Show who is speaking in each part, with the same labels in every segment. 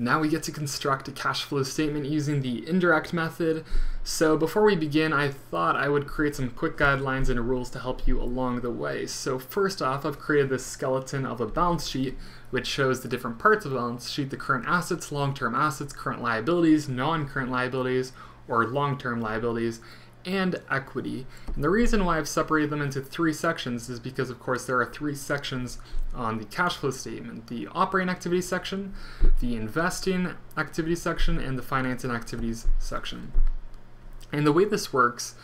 Speaker 1: Now we get to construct a cash flow statement using the indirect method. So before we begin, I thought I would create some quick guidelines and rules to help you along the way. So first off, I've created this skeleton of a balance sheet, which shows the different parts of the balance sheet, the current assets, long-term assets, current liabilities, non-current liabilities, or long-term liabilities, and equity. And the reason why I've separated them into three sections is because, of course, there are three sections on the cash flow statement the operating activity section, the investing activity section, and the financing activities section. And the way this works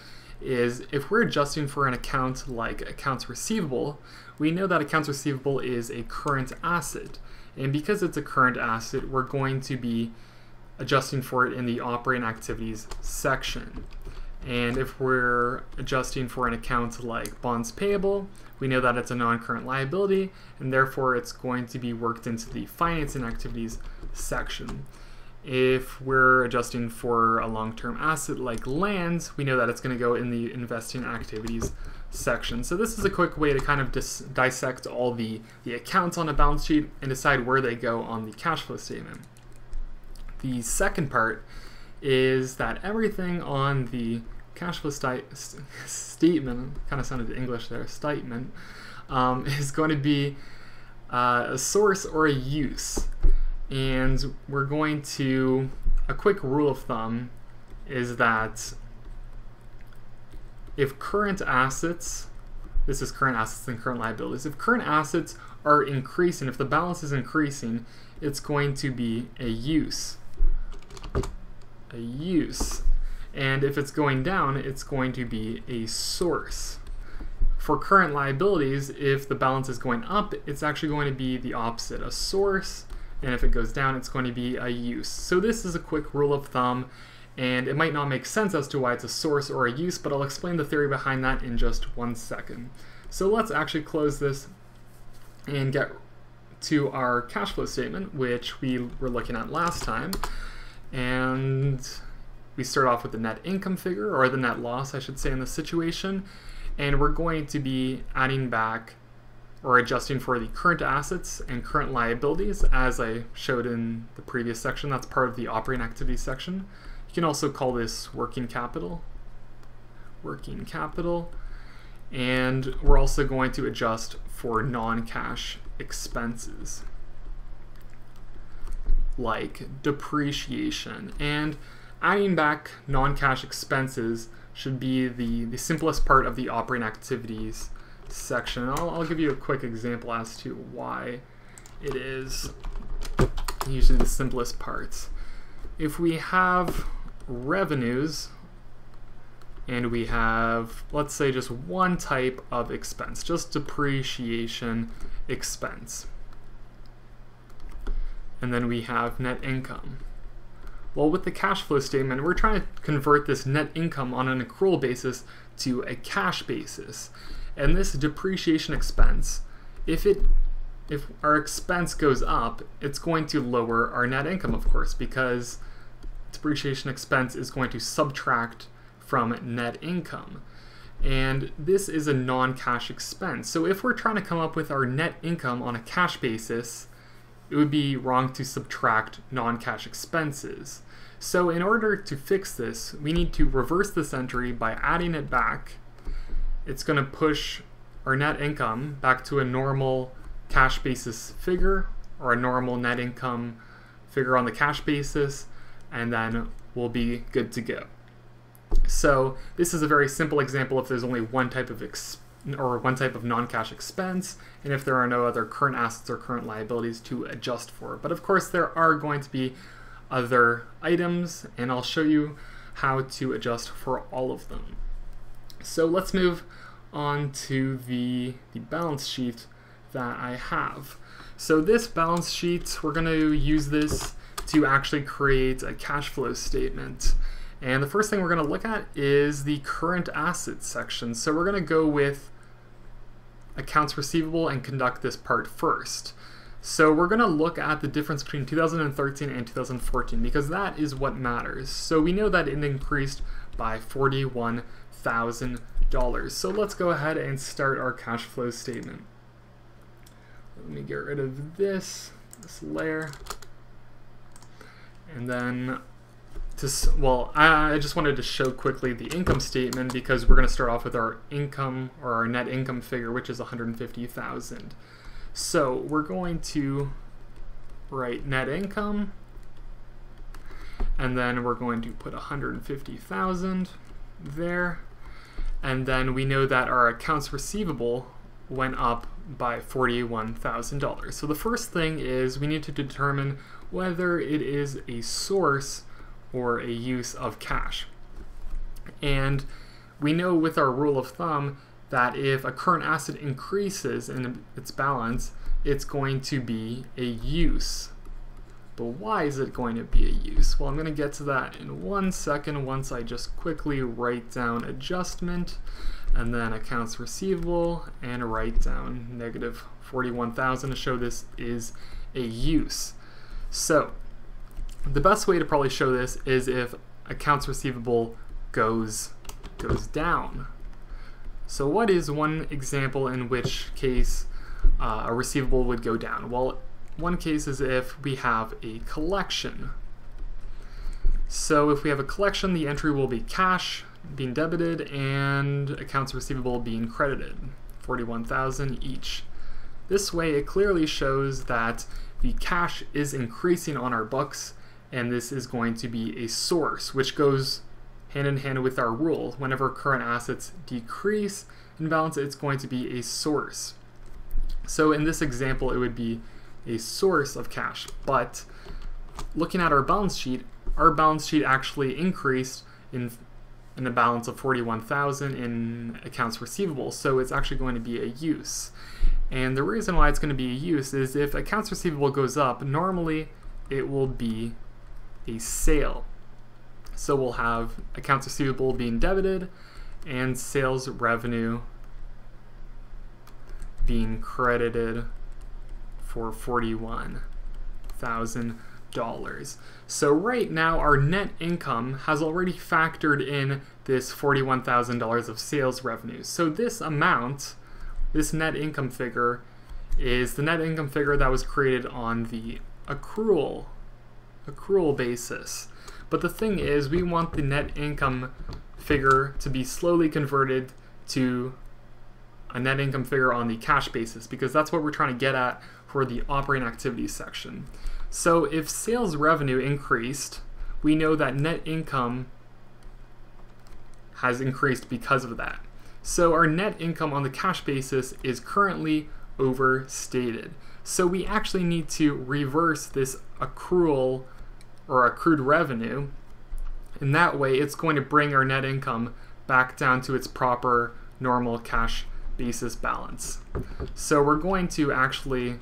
Speaker 1: is if we're adjusting for an account like accounts receivable, we know that accounts receivable is a current asset. And because it's a current asset, we're going to be adjusting for it in the operating activities section. And if we're adjusting for an account like bonds payable, we know that it's a non-current liability, and therefore it's going to be worked into the financing activities section. If we're adjusting for a long-term asset like lands, we know that it's going to go in the investing activities section. So this is a quick way to kind of dis- dissect all the, the accounts on a balance sheet and decide where they go on the cash flow statement. The second part is that everything on the cash flow sti- statement, kind of sounded English there, statement, um, is going to be uh, a source or a use. And we're going to, a quick rule of thumb is that if current assets, this is current assets and current liabilities, if current assets are increasing, if the balance is increasing, it's going to be a use. A use. And if it's going down, it's going to be a source. For current liabilities, if the balance is going up, it's actually going to be the opposite, a source. And if it goes down, it's going to be a use. So this is a quick rule of thumb, and it might not make sense as to why it's a source or a use, but I'll explain the theory behind that in just one second. So let's actually close this and get to our cash flow statement, which we were looking at last time. And we start off with the net income figure, or the net loss, I should say, in this situation, and we're going to be adding back or adjusting for the current assets and current liabilities, as I showed in the previous section. That's part of the operating activity section. You can also call this working capital. Working capital. And we're also going to adjust for non-cash expenses like depreciation and adding back non-cash expenses should be the, the simplest part of the operating activities section. I'll, I'll give you a quick example as to why it is usually the simplest parts. If we have revenues and we have, let's say, just one type of expense, just depreciation expense. And then we have net income. Well, with the cash flow statement, we're trying to convert this net income on an accrual basis to a cash basis. And this depreciation expense, if it if our expense goes up, it's going to lower our net income, of course, because depreciation expense is going to subtract from net income. And this is a non-cash expense. So if we're trying to come up with our net income on a cash basis, it would be wrong to subtract non-cash expenses. So in order to fix this, we need to reverse this entry by adding it back. It's going to push our net income back to a normal cash basis figure or a normal net income figure on the cash basis, and then we'll be good to go. So this is a very simple example if there's only one type of or one type of non-cash expense, and if there are no other current assets or current liabilities to adjust for. But of course, there are going to be other items and I'll show you how to adjust for all of them. So let's move on to the, the balance sheet that I have. So this balance sheet, we're going to use this to actually create a cash flow statement. And the first thing we're going to look at is the current assets section. So we're going to go with accounts receivable and conduct this part first. So we're going to look at the difference between 2013 and 2014 because that is what matters. So we know that it increased by $41,000. So let's go ahead and start our cash flow statement. Let me get rid of this, this layer. And then to, well, I just wanted to show quickly the income statement because we're going to start off with our income or our net income figure, which is 150,000. So we're going to write net income, and then we're going to put 150,000 there, and then we know that our accounts receivable went up by $41,000. So the first thing is we need to determine whether it is a source or a use of cash. And we know with our rule of thumb that if a current asset increases in its balance, it's going to be a use. But why is it going to be a use? Well, I'm going to get to that in one second once I just quickly write down adjustment and then accounts receivable and write down negative 41,000 to show this is a use. So the best way to probably show this is if accounts receivable goes goes down. So what is one example in which case uh, a receivable would go down? Well, one case is if we have a collection. So if we have a collection, the entry will be cash being debited and accounts receivable being credited, 41,000 each. This way it clearly shows that the cash is increasing on our books and this is going to be a source which goes hand in hand with our rule. Whenever current assets decrease in balance, it's going to be a source. So in this example, it would be a source of cash. But looking at our balance sheet, our balance sheet actually increased in in a balance of 41,000 in accounts receivable. So it's actually going to be a use. And the reason why it's going to be a use is if accounts receivable goes up, normally it will be a sale. So we'll have accounts receivable being debited and sales revenue being credited for $41,000. So right now our net income has already factored in this $41,000 of sales revenue. So this amount, this net income figure, is the net income figure that was created on the accrual accrual basis. But the thing is, we want the net income figure to be slowly converted to a net income figure on the cash basis because that's what we're trying to get at for the operating activities section. So if sales revenue increased, we know that net income has increased because of that. So our net income on the cash basis is currently overstated. So we actually need to reverse this accrual or accrued revenue. In that way, it's going to bring our net income back down to its proper normal cash basis balance. So we're going to actually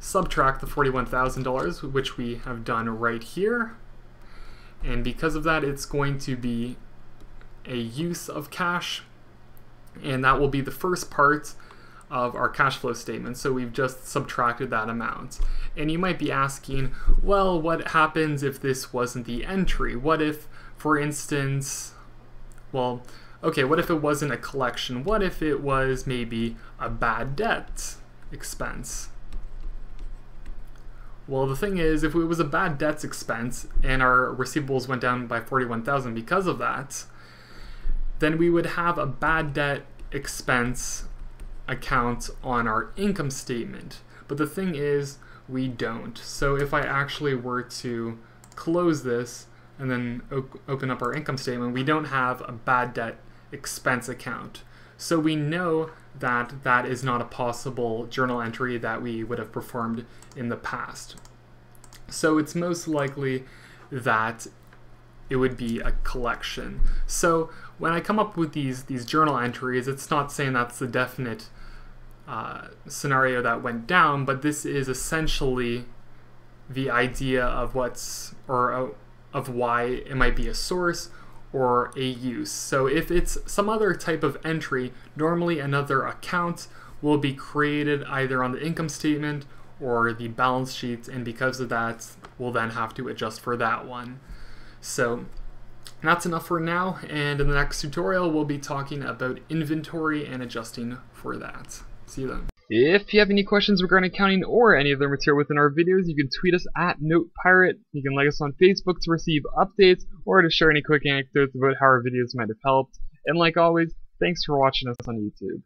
Speaker 1: subtract the $41,000, which we have done right here. And because of that, it's going to be a use of cash. And that will be the first part of our cash flow statement. So we've just subtracted that amount. And you might be asking, well, what happens if this wasn't the entry? What if, for instance, well, okay, what if it wasn't a collection? What if it was maybe a bad debt expense? Well, the thing is, if it was a bad debts expense and our receivables went down by 41,000 because of that, then we would have a bad debt expense account on our income statement. But the thing is, we don't. So if I actually were to close this and then open up our income statement, we don't have a bad debt expense account. So we know that that is not a possible journal entry that we would have performed in the past. So it's most likely that it would be a collection. So when I come up with these these journal entries, it's not saying that's the definite uh, scenario that went down, but this is essentially the idea of what's or uh, of why it might be a source or a use. So if it's some other type of entry, normally another account will be created either on the income statement or the balance sheet, and because of that, we'll then have to adjust for that one. So that's enough for now, and in the next tutorial, we'll be talking about inventory and adjusting for that. See you then. If you have any questions regarding accounting or any other material within our videos, you can tweet us at NotePirate. You can like us on Facebook to receive updates or to share any quick anecdotes about how our videos might have helped. And like always, thanks for watching us on YouTube.